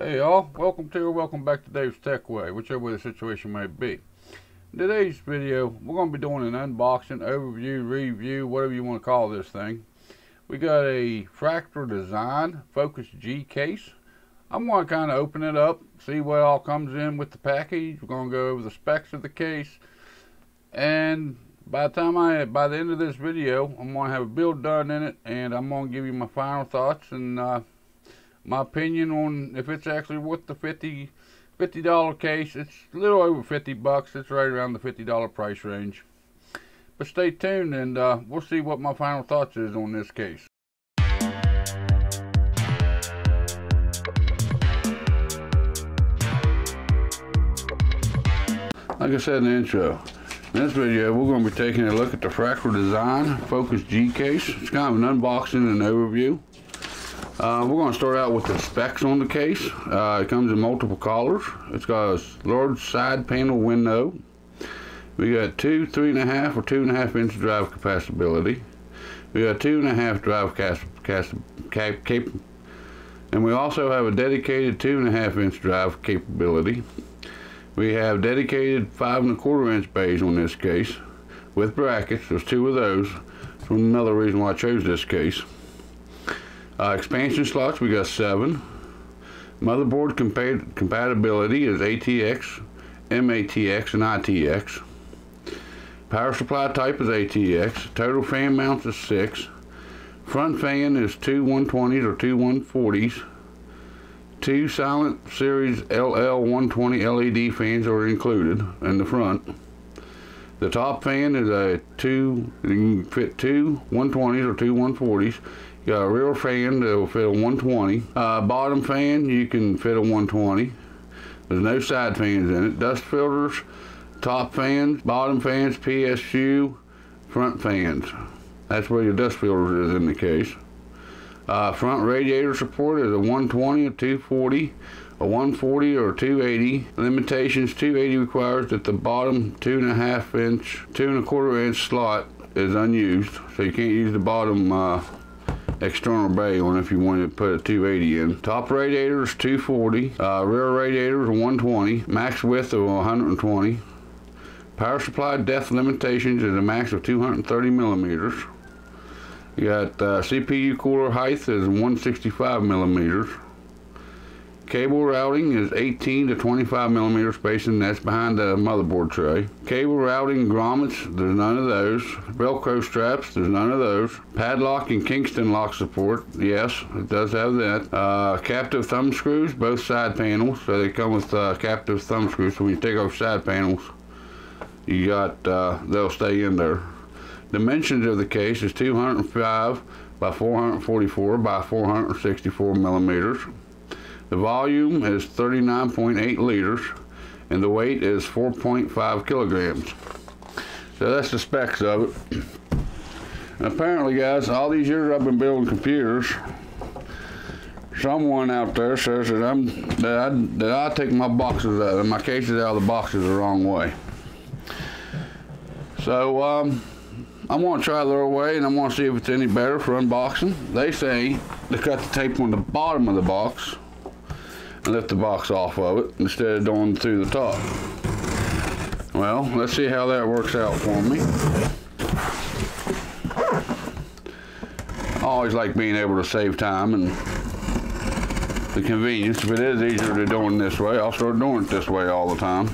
Hey y'all, welcome to or welcome back to Dave's Tech Way, whichever way the situation may be. In today's video, we're going to be doing an unboxing, overview, review, whatever you want to call this thing. We got a Fractal Design Focus G case. I'm going to kind of open it up, see what all comes in with the package. We're going to go over the specs of the case. And by the time I, by the end of this video, I'm going to have a build done in it, and I'm going to give you my final thoughts and uh, my opinion on if it's actually worth the 50 $50 case. It's a little over 50 bucks. It's right around the $50 price range. But stay tuned and uh, we'll see what my final thoughts is on this case. Like I said in the intro, in this video we're going to be taking a look at the Fractal Design Focus G case. It's kind of an unboxing and overview. Uh, we're going to start out with the specs on the case. Uh, it comes in multiple colors. It's got a large side panel window. We got two, three and a half, or two and a half inch drive capacity. We got two and a half drive cast, cast cap, cap, and we also have a dedicated two and a half inch drive capability. We have dedicated five and a quarter inch bays on this case with brackets. There's two of those. That's another reason why I chose this case. Uh, expansion slots, we got seven. Motherboard compa compatibility is ATX, MATX, and ITX. Power supply type is ATX. Total fan mounts is six. Front fan is two 120s or two 140s. Two Silent Series LL120 LED fans are included in the front. The top fan is a two, you can fit two 120s or two 140s. Got a rear fan that will fit a 120. Uh, bottom fan, you can fit a 120. There's no side fans in it. Dust filters, top fans, bottom fans, PSU, front fans. That's where your dust filter is in the case. Uh, front radiator support is a 120, a 240, a 140 or 280. Limitations 280 requires that the bottom two and a half inch, two and a quarter inch slot is unused, so you can't use the bottom uh, external bay on if you want to put a 280 in. Top radiator is 240, uh, rear radiator is 120, max width of 120. Power supply depth limitations is a max of 230 millimeters. You got uh, CPU cooler height is 165 millimeters. Cable routing is 18 to 25 millimeter spacing. That's behind the motherboard tray. Cable routing grommets, there's none of those. Velcro straps, there's none of those. Padlock and Kingston lock support, yes, it does have that. Uh, captive thumb screws, both side panels. So they come with uh, captive thumb screws. So when you take off side panels, you got, uh, they'll stay in there. Dimensions of the case is 205 by 444 by 464 millimeters. The volume is 39.8 liters and the weight is 4.5 kilograms. So that's the specs of it. And apparently guys, all these years I've been building computers, someone out there says that I'm that I, that I take my boxes out, my cases out of the boxes the wrong way. So um, I'm gonna try their way and I'm gonna see if it's any better for unboxing. They say to cut the tape on the bottom of the box lift the box off of it instead of going through the top. Well, let's see how that works out for me. I always like being able to save time and the convenience. If it is easier to do it this way, I'll start doing it this way all the time.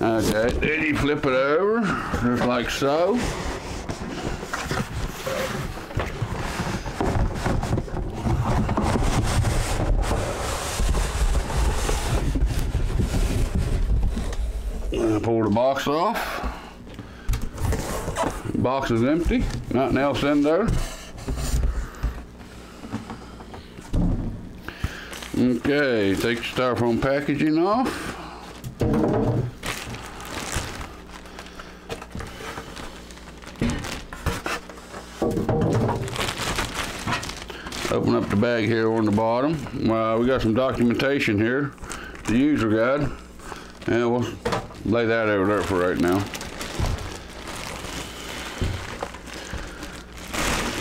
Okay, then you flip it over, just like so. pull the box off. Box is empty, nothing else in there. Okay, take the styrofoam packaging off. Open up the bag here on the bottom. Uh, we got some documentation here, the user guide. And we'll lay that over there for right now.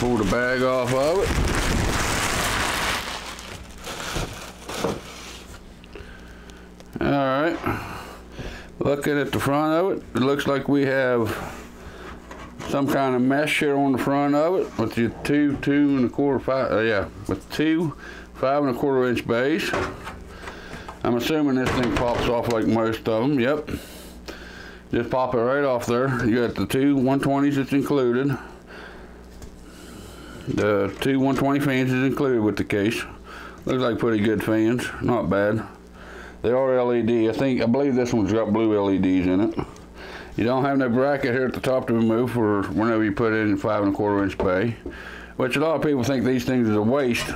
pull the bag off of it. All right. Looking at the front of it, it looks like we have some kind of mesh here on the front of it with your two, two and a quarter, five, uh, yeah, with two five and a quarter inch bays. I'm assuming this thing pops off like most of them. Yep. Just pop it right off there. You got the two 120s that's included. The two 120 fans is included with the case. Looks like pretty good fans. Not bad. They are LED. I think, I believe this one's got blue LEDs in it. You don't have no bracket here at the top to remove for whenever you put it in five and a quarter inch bay. Which a lot of people think these things is a waste.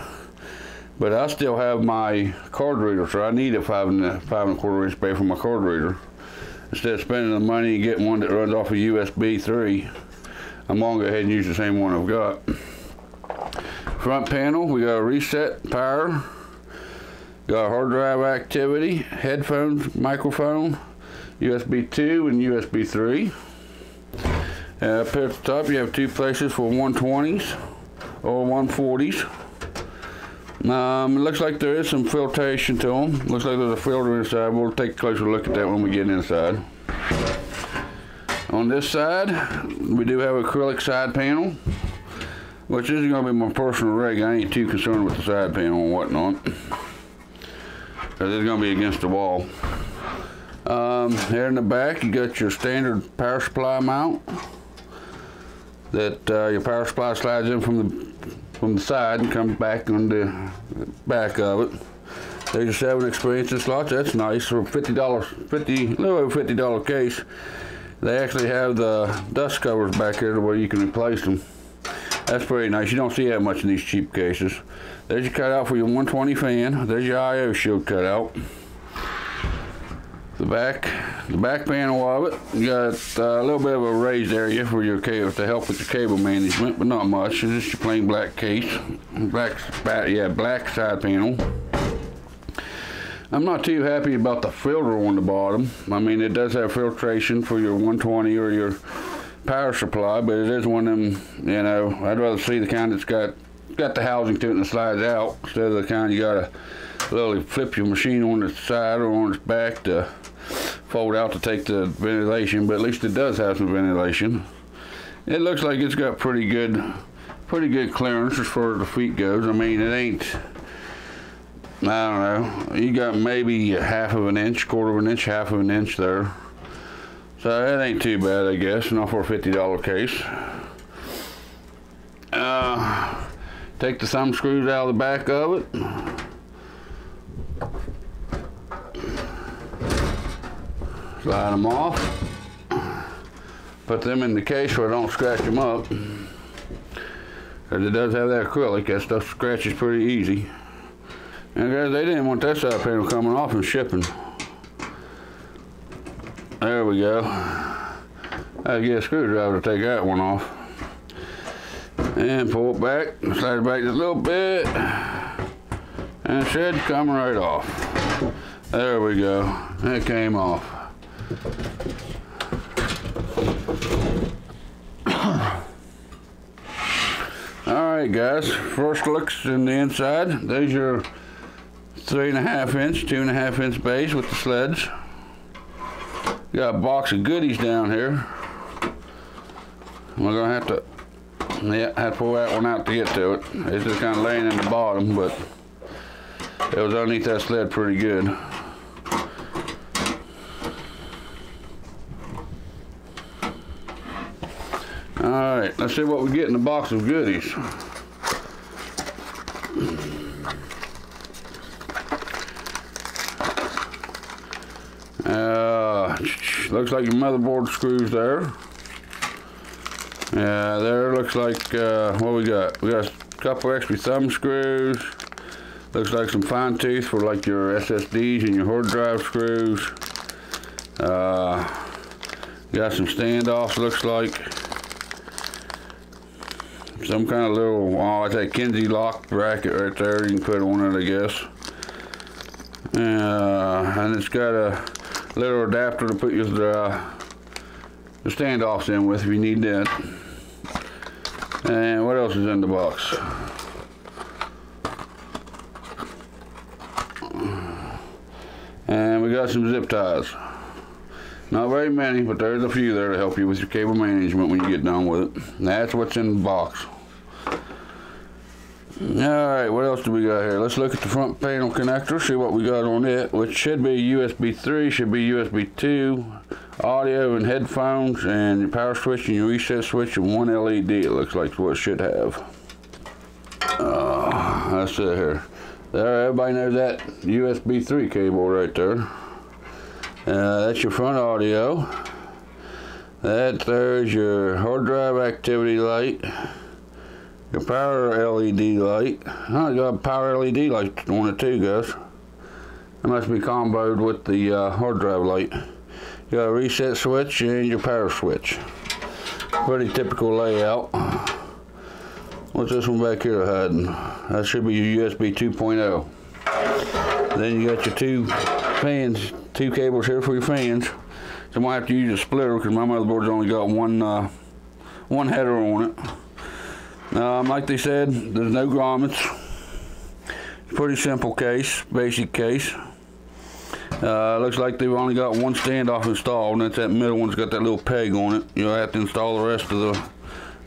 But I still have my card reader, so I need a five and a, five and a quarter inch bay for my card reader. Instead of spending the money and getting one that runs off a USB 3, I'm gonna go ahead and use the same one I've got. Front panel, we got a reset power, got hard drive activity, headphones, microphone, USB 2 and USB 3. Uh, up here at the top, you have two places for 120s or 140s. Um, it looks like there is some filtration to them. Looks like there's a filter inside. We'll take a closer look at that when we get inside. On this side, we do have acrylic side panel, which is going to be my personal rig. I ain't too concerned with the side panel and whatnot. Because it's going to be against the wall. Um, here in the back, you got your standard power supply mount that uh, your power supply slides in from the from the side and comes back on the back of it. There's your seven expansion slots. That's nice for fifty dollars, fifty, a little over fifty dollar case. They actually have the dust covers back here where you can replace them. That's pretty nice. You don't see that much in these cheap cases. There's your cutout for your 120 fan. There's your IO shield cutout the back the back panel of it you got uh, a little bit of a raised area for your cable to help with the cable management but not much. It's just your plain black case. Black yeah black side panel. I'm not too happy about the filter on the bottom. I mean it does have filtration for your 120 or your power supply but it is one of them you know I'd rather see the kind that's got got the housing to it and it slides out instead of the kind you gotta literally flip your machine on its side or on its back to fold out to take the ventilation, but at least it does have some ventilation. It looks like it's got pretty good, pretty good clearance as far as the feet goes. I mean, it ain't, I don't know, you got maybe a half of an inch, quarter of an inch, half of an inch there. So it ain't too bad, I guess, not for a $50 case. Uh, take the thumb screws out of the back of it. slide them off, put them in the case where I don't scratch them up. Because it does have that acrylic, that stuff scratches pretty easy. And guys, they didn't want that side panel coming off and shipping. There we go. I get a screwdriver to take that one off. And pull it back, slide it back just a little bit. And it should come right off. There we go. It came off. Alright guys, first looks in the inside. There's your three and a half inch, two and a half inch base with the sleds. Got a box of goodies down here. We're gonna have to, yeah, had to pull that one out to get to it. It's just kind of laying in the bottom, but it was underneath that sled pretty good. All right, let's see what we get in the box of goodies. Uh, looks like your motherboard screws there. Yeah, there looks like, uh, what we got? We got a couple extra thumb screws. Looks like some fine tooth for like your SSDs and your hard drive screws. Uh, got some standoffs, looks like some kind of little, oh, it's a Kinsey lock bracket right there. You can put on it, I guess. Uh, and it's got a little adapter to put your uh, the standoffs in with if you need that. And what else is in the box? And we got some zip ties. Not very many, but there's a few there to help you with your cable management when you get done with it. That's what's in the box. Alright, what else do we got here? Let's look at the front panel connector, see what we got on it, which should be USB 3, should be USB 2, audio and headphones, and your power switch and your reset switch, and one LED, it looks like what should have. Uh, that's it here. There, everybody knows that USB 3 cable right there. Uh, that's your front audio. That there's your hard drive activity light. Your power LED light. Oh, you got power LED light on it too, guys. It must be comboed with the uh, hard drive light. Got a reset switch and your power switch. Pretty typical layout. What's this one back here hiding? That should be your USB 2.0. Then you got your two fans, two cables here for your fans. So I might have to use a splitter because my motherboard's only got one uh, one header on it. Um, like they said, there's no grommets. Pretty simple case, basic case. Uh, looks like they've only got one standoff installed, and that's that middle one's got that little peg on it. You'll have to install the rest of the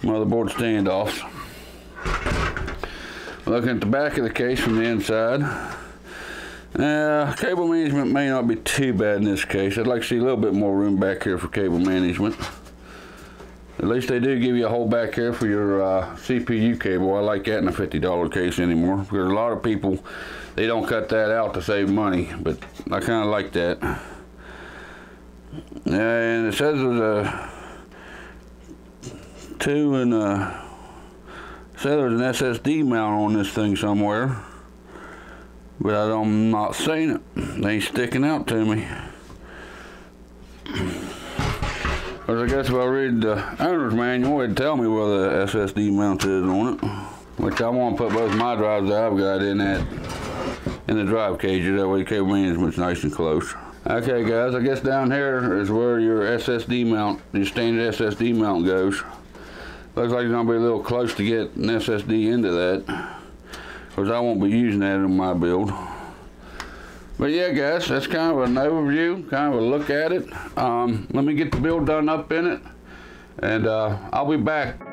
motherboard standoffs. Looking at the back of the case from the inside. Uh, cable management may not be too bad in this case. I'd like to see a little bit more room back here for cable management. At least they do give you a hole back here for your uh, CPU cable. I like that in a $50 case anymore. Because a lot of people, they don't cut that out to save money. But I kind of like that. And it says there's a two and a, say there's an SSD mount on this thing somewhere. But I'm not seeing it. They ain't sticking out to me. Because I guess if I read the owner's manual, it'd tell me where the SSD mount is on it. Which I want to put both my drives that I've got in that, in the drive cages. That way the cable management's nice and close. Okay guys, I guess down here is where your SSD mount, your standard SSD mount goes. Looks like it's gonna be a little close to get an SSD into that. Because I won't be using that in my build. But yeah, guys, that's kind of an overview, kind of a look at it. Um, let me get the build done up in it, and uh, I'll be back.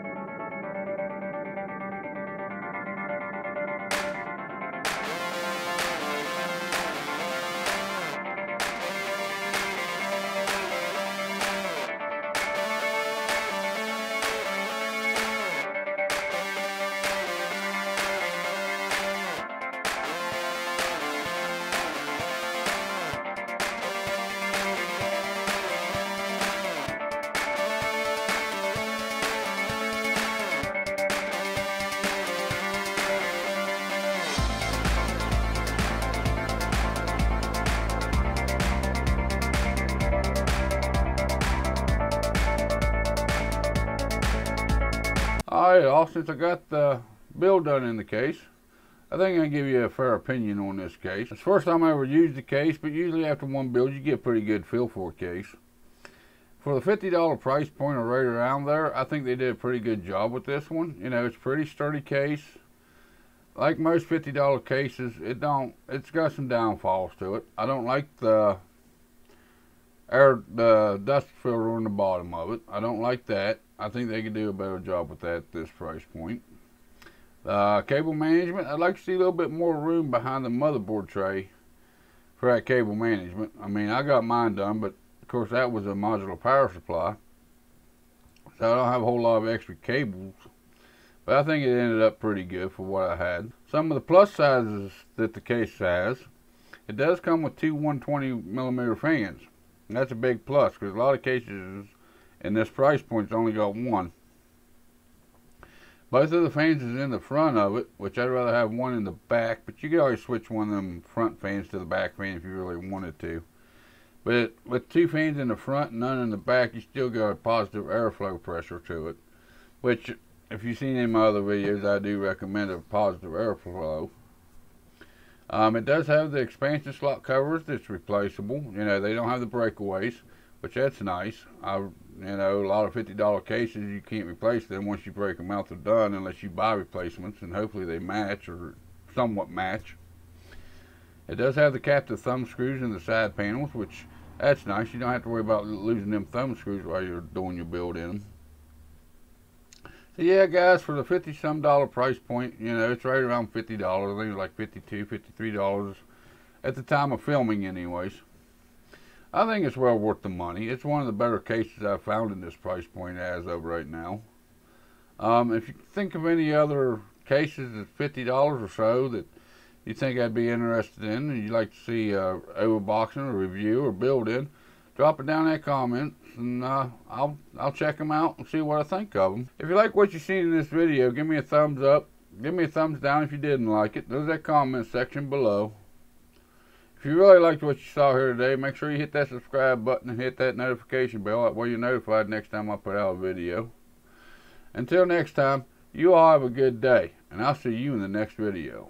Since I got the build done in the case, I think I can give you a fair opinion on this case. It's the first time I ever used the case, but usually after one build you get a pretty good feel for a case. For the $50 price point or right around there, I think they did a pretty good job with this one. You know, it's a pretty sturdy case. Like most $50 cases, it don't it's got some downfalls to it. I don't like the air the dust filter on the bottom of it. I don't like that. I think they could do a better job with that at this price point. Uh, cable management, I'd like to see a little bit more room behind the motherboard tray for that cable management. I mean, I got mine done, but of course that was a modular power supply. So I don't have a whole lot of extra cables. But I think it ended up pretty good for what I had. Some of the plus sizes that the case has, it does come with two 120 millimeter fans. And that's a big plus because a lot of cases and this price point's only got one. Both of the fans is in the front of it, which I'd rather have one in the back, but you could always switch one of them front fans to the back fan if you really wanted to. But with two fans in the front and none in the back, you still got a positive airflow pressure to it, which if you've seen in my other videos, I do recommend a positive airflow. Um, it does have the expansion slot covers that's replaceable. You know, they don't have the breakaways which that's nice. I You know, a lot of $50 cases, you can't replace them. Once you break them out, they're done unless you buy replacements, and hopefully they match or somewhat match. It does have the captive thumb screws in the side panels, which that's nice. You don't have to worry about losing them thumb screws while you're doing your build in them. So yeah, guys, for the 50 some dollar price point, you know, it's right around $50. I think it's like 52 $53 at the time of filming anyways. I think it's well worth the money. It's one of the better cases I've found in this price point as of right now. Um, if you think of any other cases at $50 or so that you think I'd be interested in and you'd like to see uh, overboxing or review or build in, drop it down in the comments and uh, I'll, I'll check them out and see what I think of them. If you like what you've seen in this video, give me a thumbs up. Give me a thumbs down if you didn't like it. There's that comment section below. If you really liked what you saw here today, make sure you hit that subscribe button and hit that notification bell. That way you're notified next time I put out a video. Until next time, you all have a good day, and I'll see you in the next video.